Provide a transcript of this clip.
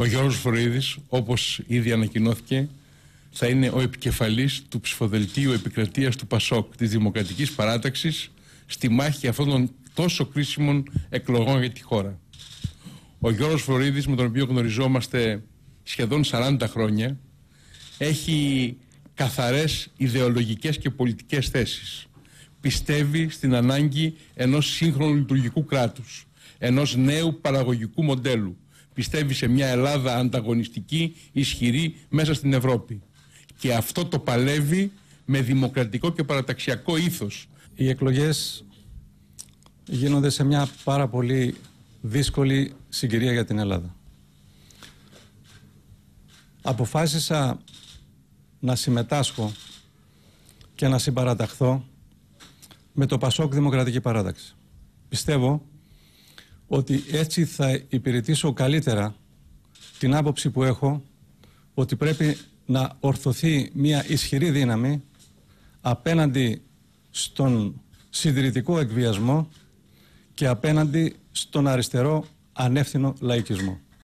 Ο Γιώργος Φοροίδης, όπως ήδη ανακοινώθηκε, θα είναι ο επικεφαλής του ψηφοδελτίου επικρατείας του ΠΑΣΟΚ, της Δημοκρατικής Παράταξης, στη μάχη αυτών των τόσο κρίσιμων εκλογών για τη χώρα. Ο Γιώργος Φοροίδης, με τον οποίο γνωριζόμαστε σχεδόν 40 χρόνια, έχει καθαρές ιδεολογικές και πολιτικές θέσεις. Πιστεύει στην ανάγκη ενός σύγχρονου λειτουργικού κράτους, ενός νέου παραγωγικού μοντέλου. Πιστεύει σε μια Ελλάδα ανταγωνιστική, ισχυρή μέσα στην Ευρώπη. Και αυτό το παλεύει με δημοκρατικό και παραταξιακό ήθος. Οι εκλογές γίνονται σε μια πάρα πολύ δύσκολη συγκυρία για την Ελλάδα. Αποφάσισα να συμμετάσχω και να συμπαραταχθώ με το Πασόκ Δημοκρατική Παράταξη. Πιστεύω ότι έτσι θα υπηρετήσω καλύτερα την άποψη που έχω ότι πρέπει να ορθωθεί μια ισχυρή δύναμη απέναντι στον συντηρητικό εκβιασμό και απέναντι στον αριστερό ανεύθυνο λαϊκισμό.